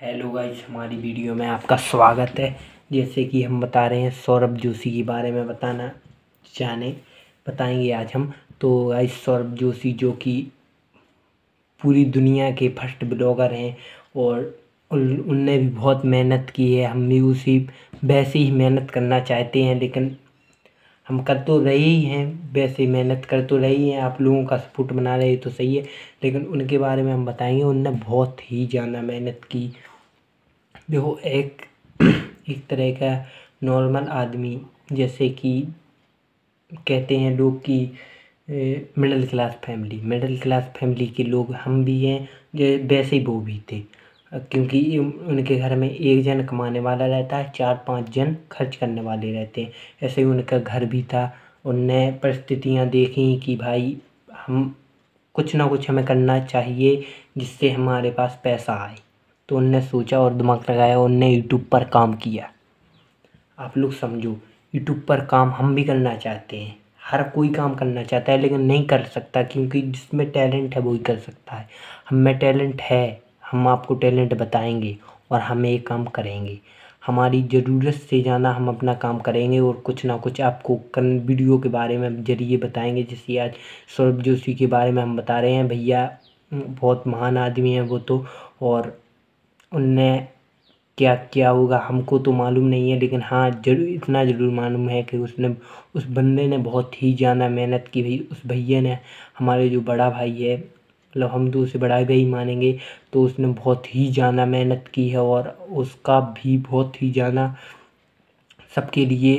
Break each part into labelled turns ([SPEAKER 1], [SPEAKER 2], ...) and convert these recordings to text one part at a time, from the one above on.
[SPEAKER 1] Hello guys हमारी video में आपका स्वागत है। जैसे कि हम बता रहे हैं, सौरभ जोशी के बारे में बताना चाहने बताएँगे आज हम। तो गाइस सौरभ जोशी जो कि पूरी दुनिया के फ़र्स्ट ब्लॉगर हैं और उनने भी बहुत मेहनत की है। हम भी उसी, वैसे ही मेहनत करना चाहते हैं, लेकिन हम कर तो रहे ही हैं, वैसे मेहनत कर तो रहे हैं आप लोगों का सपोर्ट बना रहे तो सही है, लेकिन उनके बारे में हम बताएँगे। उनने बहुत ही ज़्यादा मेहनत की देखो, एक एक तरह का नॉर्मल आदमी, जैसे कि कहते हैं लोग कि middle class family middle class family के लोग हम भी हैं वैसे ही वो भी थे। क्योंकि उनके घर में एक जन कमाने वाला रहता है, चार पाँच जन खर्च करने वाले रहते हैं। ऐसे ही उनका घर भी था। उनने परिस्थितियाँ देखी कि भाई, हम कुछ ना कुछ हमें करना चाहिए, जिससे हमारे पास पैसा आए। तो उनने सोचा और दिमाग लगाया उनने यूट्यूब पर काम किया। आप लोग समझो यूट्यूब पर काम हम भी करना चाहते हैं। हर कोई काम करना चाहता है, लेकिन नहीं कर सकता, क्योंकि जिसमें टैलेंट है, वही कर सकता है। हम में टैलेंट है, हम आपको टैलेंट बताएँगे और हम ये काम करेंगे। हमारी ज़रूरत से ज़्यादा हम अपना काम करेंगे और कुछ ना कुछ आपको कन वीडियो के बारे में ज़रिए बताएँगे, जैसे आज सौरभ जोशी के बारे में हम बता रहे हैं। भैया, बहुत महान आदमी हैं वो तो और उनने क्या किया होगा, हमको तो मालूम नहीं है, लेकिन हाँ ज़रूर, इतना ज़रूर मालूम है कि उसने, उस बंदे ने बहुत ही ज़्यादा मेहनत की भाई, उस भैया ने, हमारे जो बड़ा भाई है मतलब हम तो उसे बड़ा भाई मानेंगे तो उसने बहुत ही ज़्यादा मेहनत की है और उसका भी बहुत ही ज़्यादा सबके लिए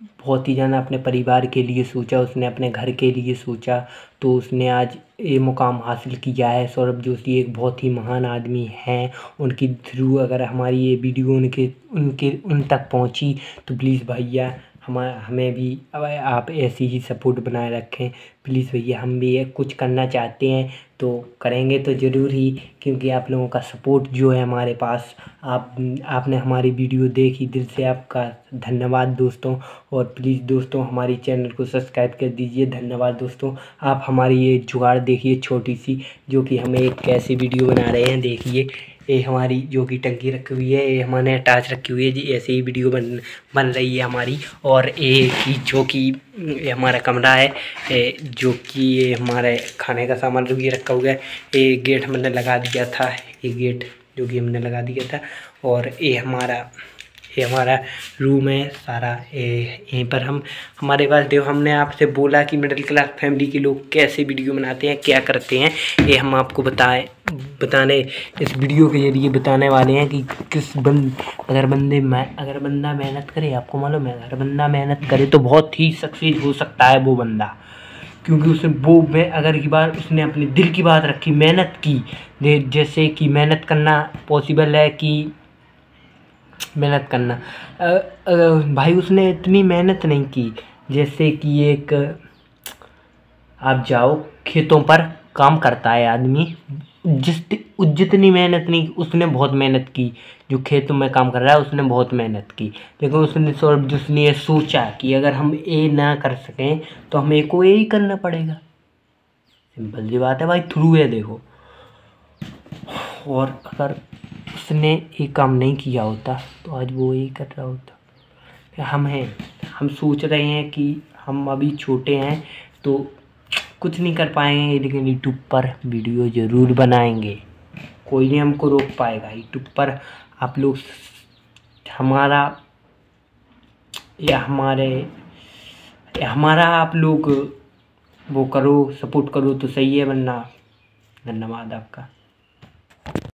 [SPEAKER 1] बहुत ही ज़्यादा अपने परिवार के लिए सोचा, उसने अपने घर के लिए सोचा तो उसने आज ये मुकाम हासिल किया है। सौरभ जोशी एक बहुत ही महान आदमी हैं। उनकी थ्रू अगर हमारी ये वीडियो उनके उनके, उन तक पहुँची तो प्लीज़ भैया हम, हमें भी आप ऐसी ही सपोर्ट बनाए रखें। प्लीज़ भैया, हम भी कुछ करना चाहते हैं तो करेंगे तो ज़रूर ही, क्योंकि आप लोगों का सपोर्ट जो है हमारे पास, आप, आपने हमारी वीडियो देखी, दिल से आपका धन्यवाद दोस्तों। और प्लीज़ दोस्तों, हमारी चैनल को सब्सक्राइब कर दीजिए। धन्यवाद दोस्तों, आप हमारी ये जुगाड़ देखिए, छोटी सी, जो कि हमें एक कैसी वीडियो बना रहे हैं, देखिए। ये हमारी जो कि टंकी रखी हुई है ये हमारे अटैच रखी हुई है जी ऐसे ही वीडियो बन बन रही है हमारी। और ये जो कि ये हमारा कमरा है ए, जो कि ये हमारे खाने का सामान भी रखा हुआ है ये गेट हमने लगा दिया था ये गेट जो कि हमने लगा दिया था। और ये हमारा ये हमारा रूम है, सारा यहीं पर हम, हमारे पास देखो, हमने आपसे बोला कि मिडिल क्लास फैमिली के लोग कैसे वीडियो बनाते हैं, क्या करते हैं, ये हम आपको बताएँ, बताने, इस वीडियो के ज़रिए बताने वाले हैं कि किस बंद अगर बंदे मैं, अगर बंदा मेहनत करे, आपको मालूम है, अगर बंदा मेहनत करे तो बहुत ही सक्सेस हो सकता है वो बंदा। क्योंकि उसने, वो में, अगर की बार उसने अपने दिल की बात रखी, मेहनत की जैसे कि मेहनत करना पॉसिबल है कि मेहनत करना। भाई उसने इतनी मेहनत नहीं की, जैसे कि एक, आप जाओ, खेतों पर काम करता है आदमी। जिस जितनी मेहनत नहीं, उसने बहुत मेहनत की। जो खेतों में काम कर रहा है, उसने बहुत मेहनत की। लेकिन उसने सौरभ जिसने ये सोचा कि अगर हम ए ना कर सकें तो हमें को ए ही करना पड़ेगा। सिंपल सी बात है भाई थ्रू है देखो। और अगर उसने ये काम नहीं किया होता तो आज वो यही कर रहा होता। हम हैं? हम सोच रहे हैं कि हम अभी छोटे हैं तो कुछ नहीं कर पाएँगे, लेकिन यूट्यूब पर वीडियो ज़रूर बनाएँगे। कोई नहीं हमको रोक पाएगा। यूट्यूब पर आप लोग हमारा, या हमारे, या हमारा आप लोग वो करो, सपोर्ट करो तो सही है, वरना धन्यवाद आपका।